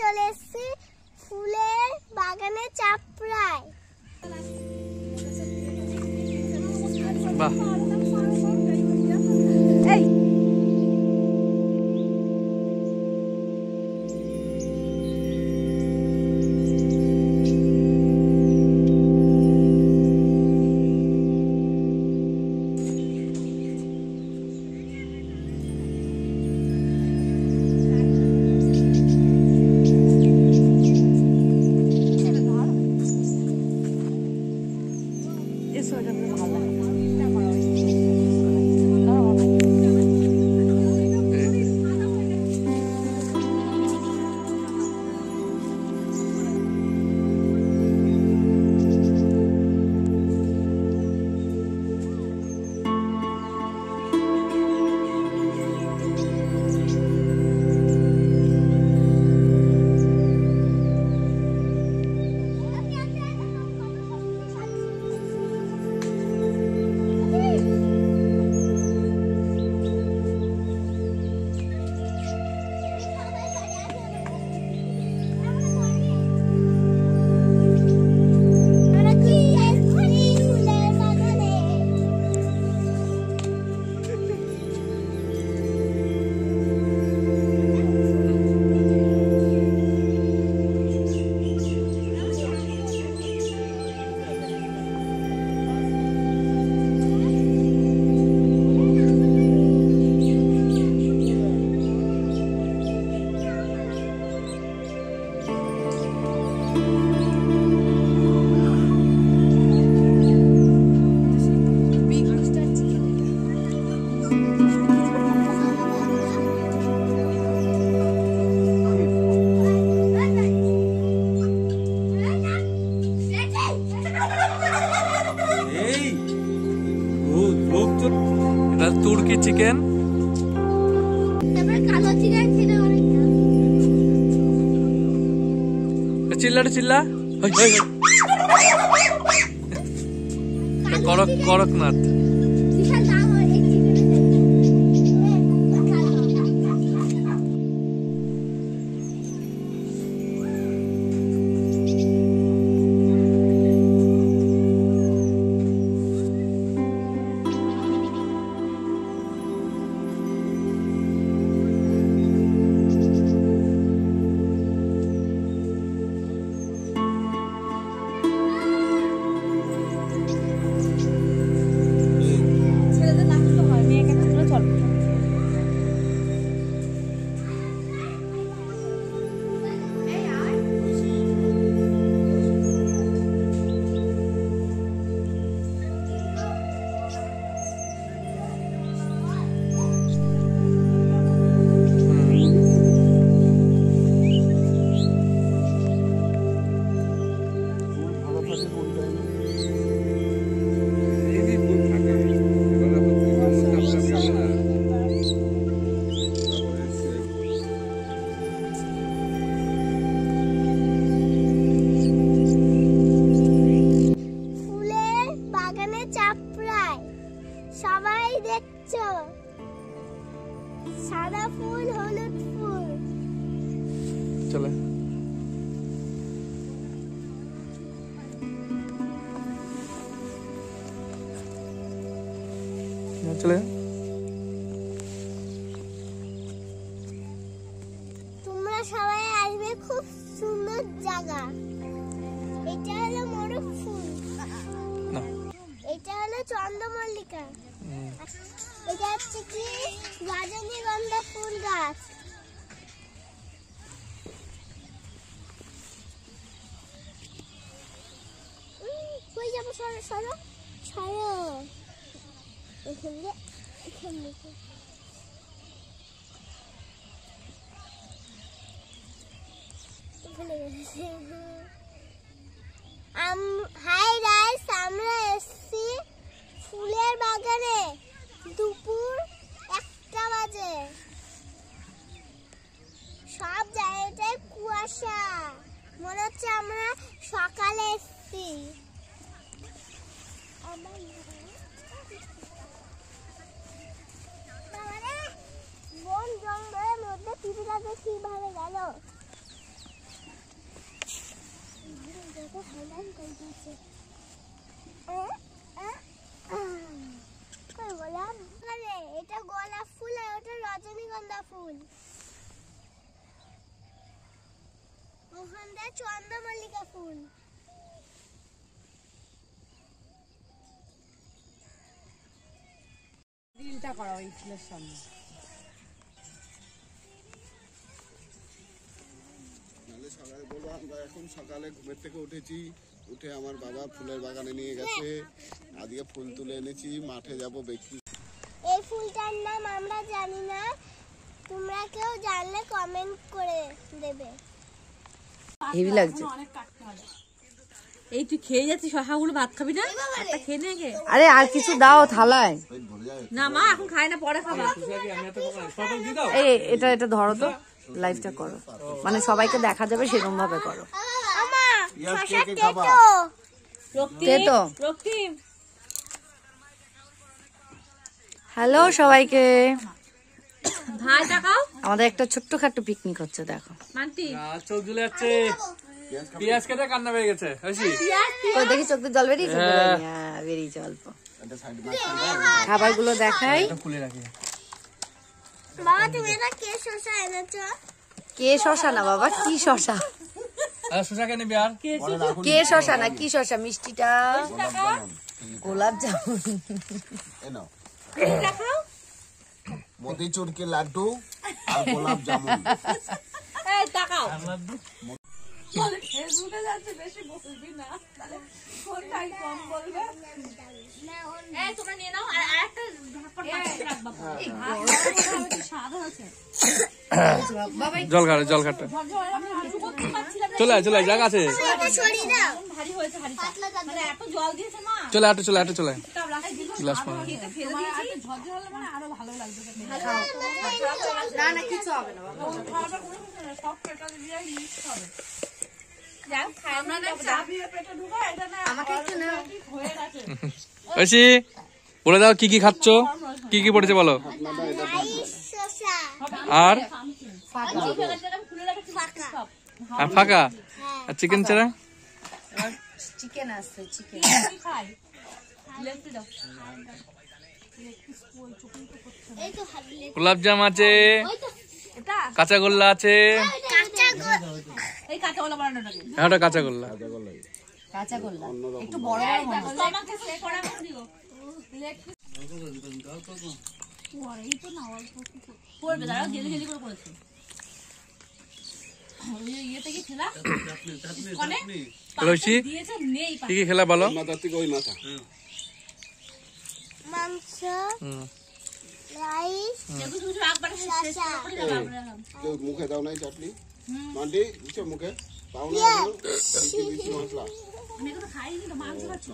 চলে এসেছি ফুলের বাগানে চাপড়ায়। বাহ। তুর্কি চিকেন? চিল্লাটা চিল্লা কড়ক। করক করকনাথ চলে তোমরা সবাই আসবে খুব সুন্দর জায়গা। এটা হলো মোরগ ফুল। না। এটা হলো চন্দ্রমল্লিকা। এটা হচ্ছে কি? রজনীগন্ধা ফুল গাছ। সরো সরো। সরো এখান দিয়ে এখান দিয়ে ভুলে গেছি আম হাই রাইস আমরা এসছি ফুলের বাগানে। দুপুর একটা বাজে। সব জায়গাটায় কুয়াশা। মনে হচ্ছে আমরা সকালে এসছি। বাবারে, কীভাবে গেল গোলাপ এটা গোলাপ ফুল আর ওটা রজনীগন্ধা ফুল ওখানটা চন্দ্রমল্লিকা ফুল গ্রিলটা করা ওই ফুলের সামনে। সকালে বলব আমরা এখন সকালে ঘুমের থেকে উঠেছি। উঠে আমার বাবা ফুলের বাগানে নিয়ে গেছে। আজকে ফুল তুলে এনেছি মাঠে যাব বিক্রি এই ফুলটার নাম আমরা জানি না। তোমরা কেউ জানলে কমেন্ট করে দেবে। হেভি লাগছে। এই তুই খেয়ে যাচ্ছিস? শশাগুলো ভাত খাবি না? ভাতটা খেয়ে নে আগে। আরে আর কিছু দাও থালায়। না মা এখন খাই না পরে খাবা। এই এটা এটা ধরো তো। লাইভটা করো। মানে সবাইকে দেখা যাবে সেরকম ভাবে করো? তেতো। হ্যালো সবাইকে। আমাদের একটা ছোট্টখাট্ট পিকনিক হচ্ছে দেখো। মান্তি। আর চোখ ঝুলে যাচ্ছে। পেঁয়াজ কেটে কান্না পেয়ে গেছে দেখি চোখ জল বেরিয়েছে? হ্যাঁ। বেরিয়েছে অল্প। মাছ খাবারগুলো দেখাই। খুলে রাখি। বাবা তুমি এটা কে শশা এনেছো? কে শশা না বাবা? কি শশা? শশা কেন রাখুন। কে শশা না কি শশা? মিষ্টিটা? গোলাপ জামুন। মতিচুর কে লাড্ডু আর গোলাপ জামুন এই তাকাও। এই তোমরা নিয়ে নাও জল খাটে জল খাটে চলে চলে আয়, জায়গা আছে। মানে চলে আটে চলে আটে চলে একটা গ্লাস পানি। খেতে ফেলে দিয়েছি ঝরঝর হলে মানে আরও ভালো লাগবে না না কিছু হবে না বাবা। সব পেটা দিয়ে মিক্স হবে যাও খাই। আমরা না চাপিয়ে পেটে ঢুকা এটা না আমাকে একটু না বলে দাও কি কি খাচ্ছ? কি কি পড়েছে বলো? আর? ফাঁকা আর ফাঁকা? আর চিকেন ছাড়া? চিকেন খাই আছে গোল্লা আছে কাঁচা গো- এই কাঁচা কলা বানানোটাকে হ্যাঁ ওটা কাঁচা গোল্লা। কাঁচা গোল্লা। একটু বড় পড়বে দাঁড়াও জেলি জেলি করে নেই কি কি খেলা বলো? মাথা থেকে ওই মাথা। মাংস রাইস মুখে দাও নাই চাটনি? মান্টি দিচ্ছ মুখে? পাও না মশলা? আমি খাইনি তো মাংস খাচ্ছি।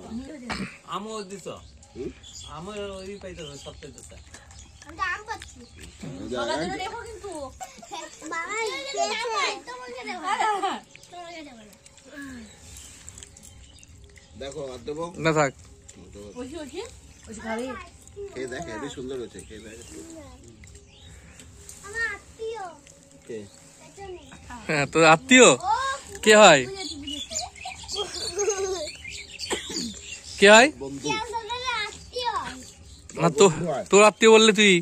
আমও দিছ? হুম? আমার ওই পাইতে সপ্তাহে দিতে আমি তো আম পাচ্ছি এই যে সবার এক- জন্য রেখো কিন্তু। বাবা তোমাকে দেবো তোমাকে দেবো দেখো আর দেবো না থাক ওই খেয়ে দেখ? হেবি সুন্দর হয়েছে খেয়ে দেখ? আমার আত্মীয়। কে? হ্যাঁ তোর আত্মীয়? কে হয়? কে হয়? বন্ধু। না তো তোর আত্মীয় বললে তুই।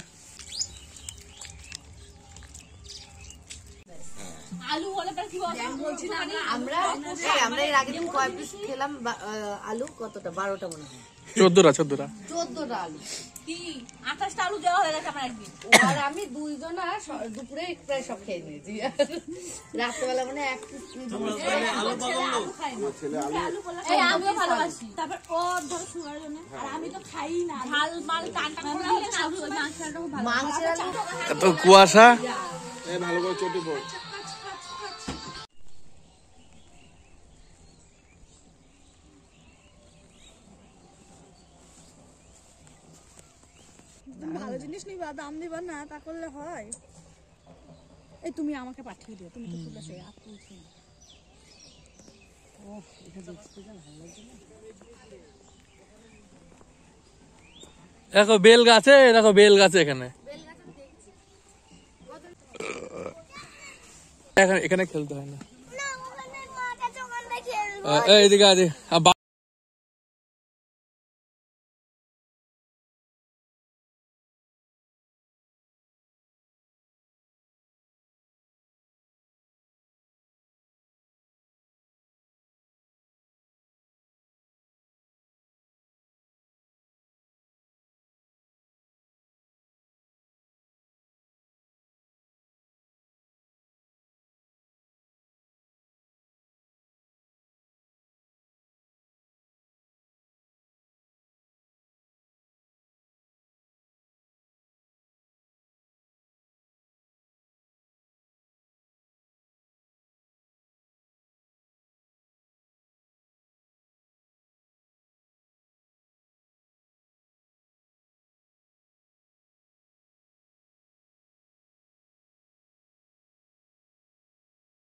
আলু হলে পরে কি বলছি না আমরা আমরা এর আগের কয় পিস খেলাম আলু কতটা? বারোটা মনে হয়। চোদ্দটা চোদ্দটা। চোদ্দটা আলু। আঠাশটা আলু দেওয়া হয়ে গেছে আমার একদিন। আর আমি দুইজনা দুপুরে প্রায় সব খেয়ে নিয়েছি। রাত্রেবেলা মানে এক পিস আমার ছেলে আলু এই আমিও ভালোবাসি। তারপর ও ধরো সুগারের জন্য আর আমি তো খাই না। ঝাল মাল টান টান করে দিলে না ওই মাংসটাও ভালো এত কুয়াশা? এ ভালো করে চটি পড়। ভালো জিনিস নিবা দাম দিবা না তা করলে হয়। এই তুমি আমাকে পাঠিয়ে দিও তুমি তো আর। দেখো বেল গাছে দেখো বেল গাছে এখানে। এখানে খেলতে হয় না। না